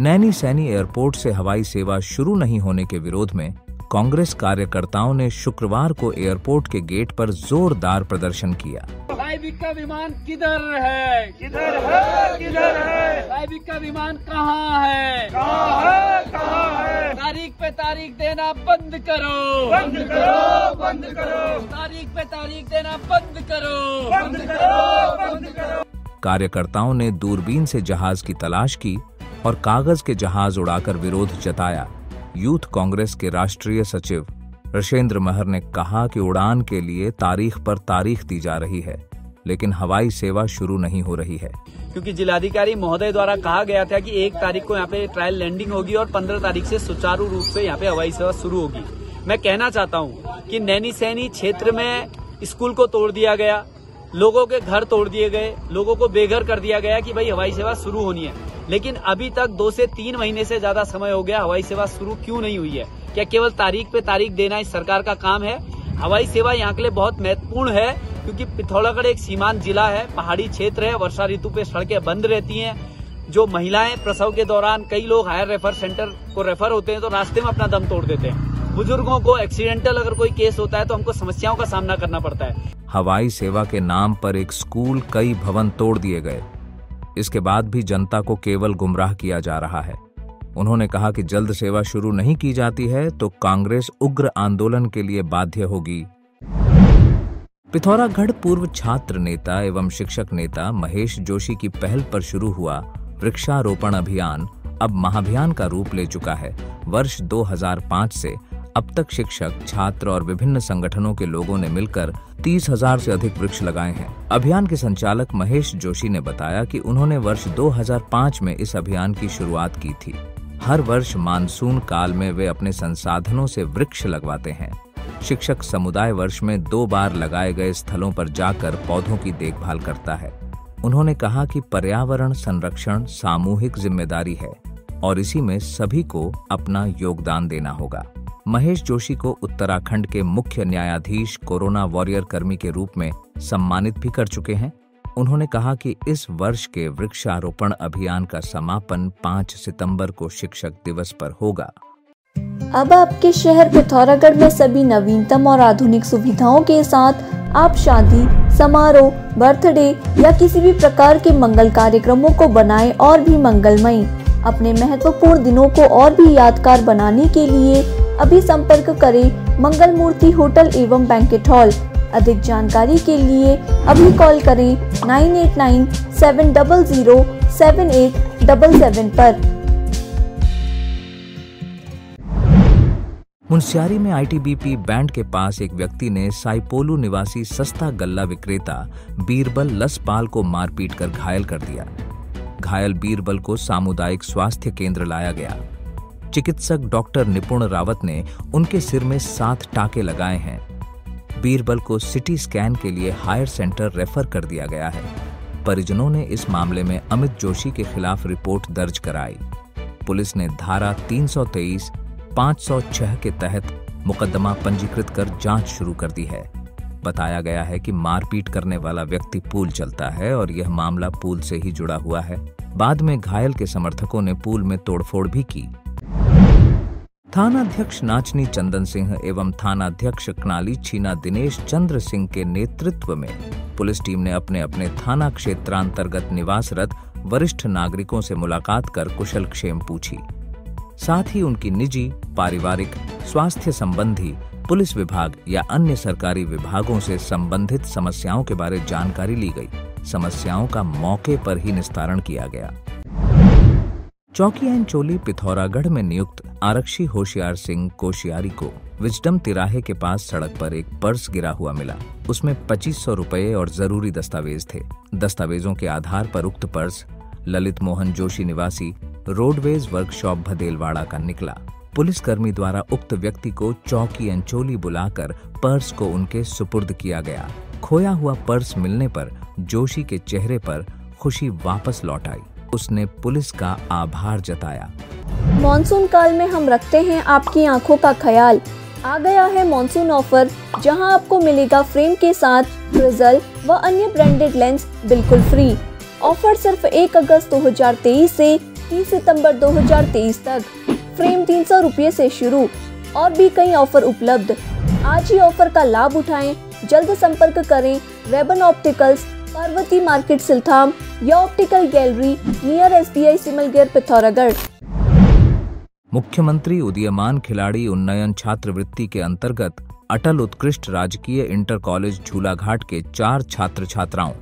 Naini Saini airport से हवाई सेवा शुरू नहीं होने के विरोध में कांग्रेस कार्यकर्ताओं ने शुक्रवार को एयरपोर्ट के गेट पर जोरदार प्रदर्शन किया। साइबिक का विमान किधर है? किधर है? किधर है? साइबिक का विमान कहाँ है? कहाँ है? कहाँ है? तारीख पे तारीख देना बंद करो। बंद करो बंद करो। तारीख पे तारीख देना बंद करो। बंद करो बंद करो। कार्यकर्ताओं ने दूरबीन से जहाज़ की तलाश की और कागज़ के जहाज़ उड़ाकर विरोध जताया। यूथ कांग्रेस के राष्ट्रीय सचिव रशेंद्र महर ने कहा कि उड़ान के लिए तारीख पर तारीख दी जा रही है, लेकिन हवाई सेवा शुरू नहीं हो रही है। क्योंकि जिलाधिकारी महोदय द्वारा कहा गया था कि एक तारीख को यहाँ पे ट्रायल लैंडिंग होगी और पंद्रह तारीख से सुचारू रूप से यहाँ पे हवाई सेवा शुरू होगी। मैं कहना चाहता हूँ कि नैनी सैनी क्षेत्र में स्कूल को तोड़ दिया गया, लोगों के घर तोड़ दिए गए, लोगों को बेघर कर दिया गया कि भाई हवाई सेवा शुरू होनी है। लेकिन अभी तक दो से तीन महीने से ज़्यादा समय हो गया, हवाई सेवा शुरू क्यों नहीं हुई है? क्या केवल तारीख पे तारीख देना इस सरकार का काम है? हवाई सेवा यहाँ के लिए बहुत महत्वपूर्ण है, क्योंकि पिथौरागढ़ एक सीमांत जिला है, पहाड़ी क्षेत्र है, वर्षा ऋतु पे सड़कें बंद रहती हैं। जो महिलाएँ प्रसव के दौरान कई लोग हायर रेफर सेंटर को रेफर होते हैं तो रास्ते में अपना दम तोड़ देते हैं। बुज़ुर्गों को एक्सीडेंटल अगर कोई केस होता है तो हमको समस्याओं का सामना करना पड़ता है। हवाई सेवा के नाम पर एक स्कूल, कई भवन तोड़ दिए गए। इसके बाद भी जनता को केवल गुमराह किया जा रहा है। उन्होंने कहा कि जल्द सेवा शुरू नहीं की जाती है तो कांग्रेस उग्र आंदोलन के लिए बाध्य होगी। पिथौरागढ़ पूर्व छात्र नेता एवं शिक्षक नेता महेश जोशी की पहल पर शुरू हुआ वृक्षारोपण अभियान। अब महाभियान का रूप ले चुका है। वर्ष 2005 से अब तक शिक्षक, छात्र और विभिन्न संगठनों के लोगों ने मिलकर तीस हज़ार से अधिक वृक्ष लगाए हैं। अभियान के संचालक महेश जोशी ने बताया कि उन्होंने वर्ष 2005 में इस अभियान की शुरुआत की थी। हर वर्ष मानसून काल में वे अपने संसाधनों से वृक्ष लगवाते हैं। शिक्षक समुदाय वर्ष में दो बार लगाए गए स्थलों पर जाकर पौधों की देखभाल करता है। उन्होंने कहा कि पर्यावरण संरक्षण सामूहिक ज़िम्मेदारी है और इसी में सभी को अपना योगदान देना होगा। महेश जोशी को उत्तराखंड के मुख्य न्यायाधीश कोरोना वॉरियर कर्मी के रूप में सम्मानित भी कर चुके हैं। उन्होंने कहा कि इस वर्ष के वृक्षारोपण अभियान का समापन 5 सितंबर को शिक्षक दिवस पर होगा। अब आपके शहर पिथौरागढ़ में सभी नवीनतम और आधुनिक सुविधाओं के साथ आप शादी, समारोह, बर्थडे या किसी भी प्रकार के मंगल कार्यक्रमों को बनाएँ और भी मंगलमय। अपने महत्वपूर्ण दिनों को और भी यादगार बनाने के लिए अभी संपर्क करें मंगल मूर्ति होटल एवं बैंकेट हॉल। अधिक जानकारी के लिए अभी कॉल करें nine eight nine, seven double zero, seven eight double seven पर। मुंशियारी में आईटीबीपी बैंड के पास एक व्यक्ति ने साइपोलू निवासी सस्ता गल्ला विक्रेता बीरबल लसपाल को मारपीट कर घायल कर दिया। घायल बीरबल को सामुदायिक स्वास्थ्य केंद्र लाया गया। चिकित्सक डॉक्टर निपुण रावत ने उनके सिर में सात टाके लगाए हैं। बीरबल को सिटी स्कैन के लिए हायर सेंटर रेफर कर दिया गया है। परिजनों ने इस मामले में अमित जोशी के खिलाफ रिपोर्ट दर्ज कराई। पुलिस ने धारा 323, 506 के तहत मुकदमा पंजीकृत कर जाँच शुरू कर दी है। बताया गया है कि मारपीट करने वाला व्यक्ति पूल चलता है और यह मामला पूल से ही जुड़ा हुआ है। बाद में घायल के समर्थकों ने पूल में तोड़फोड़ भी की। थानाध्यक्ष नाचनी चंदन सिंह एवं थानाध्यक्ष कनाली छीना दिनेश चंद्र सिंह के नेतृत्व में पुलिस टीम ने अपने अपने थाना क्षेत्रांतर्गत निवासरत वरिष्ठ नागरिकों से मुलाकात कर कुशल क्षेम पूछी। साथ ही उनकी निजी, पारिवारिक, स्वास्थ्य संबंधी, पुलिस विभाग या अन्य सरकारी विभागों से संबंधित समस्याओं के बारे जानकारी ली गई। समस्याओं का मौके पर ही निस्तारण किया गया। चौकी एन चोली पिथौरागढ़ में नियुक्त आरक्षी होशियार सिंह कोशियारी को विजडम तिराहे के पास सड़क पर एक पर्स गिरा हुआ मिला। उसमें पच्चीस सौ रुपए और ज़रूरी दस्तावेज़ थे। दस्तावेजों के आधार पर उक्त पर्स, ललित मोहन जोशी निवासी, रोडवेज़ वर्कशॉप भदेलवाड़ा का निकला। पुलिसकर्मी द्वारा उक्त व्यक्ति को चौकी अंचोली बुलाकर पर्स को उनके सुपुर्द किया गया। खोया हुआ पर्स मिलने पर जोशी के चेहरे पर खुशी वापस लौट आई। उसने पुलिस का आभार जताया। मानसून काल में हम रखते हैं आपकी आँखों का ख्याल। आ गया है मानसून ऑफ़र, जहाँ आपको मिलेगा फ्रेम के साथ फ्रिजल व अन्य ब्रांडेड लेंस बिल्कुल फ्री। ऑफ़र सिर्फ़ 1 अगस्त 2023 से 30 सितंबर 2023 तक। फ्रेम तीन सौ रूपए ऐसी शुरू, और भी कई ऑफ़र उपलब्ध। आज ही ऑफ़र का लाभ उठाएँ, जल्द संपर्क करें Rayban opticals Parvati market Siltham या optical gallery near S B I Simalgair Pithoragarh मुख्यमंत्री उदयमान खिलाड़ी उन्नयन छात्रवृत्ति के अंतर्गत अटल उत्कृष्ट राजकीय इंटर कॉलेज झूलाघाट के चार छात्र छात्राओं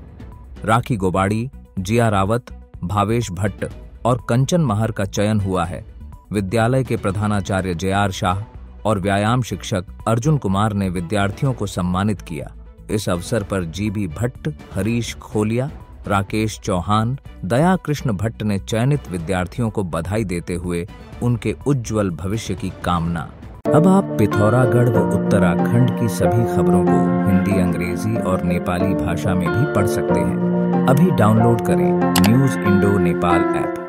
राखी गोबाड़ी, जिया रावत, भावेश भट्ट और कंचन महर का चयन हुआ है। विद्यालय के प्रधानाचार्य जयार शाह और व्यायाम शिक्षक अर्जुन कुमार ने विद्यार्थियों को सम्मानित किया। इस अवसर पर जीबी भट्ट, हरीश खोलिया, राकेश चौहान दया कृष्ण भट्ट ने चयनित विद्यार्थियों को बधाई देते हुए उनके उज्जवल भविष्य की कामना। अब आप पिथौरागढ़ व उत्तराखंड की सभी खबरों को हिंदी, अंग्रेज़ी और नेपाली भाषा में भी पढ़ सकते हैं। अभी डाउनलोड करें न्यूज़ इंडो नेपाल ऐप।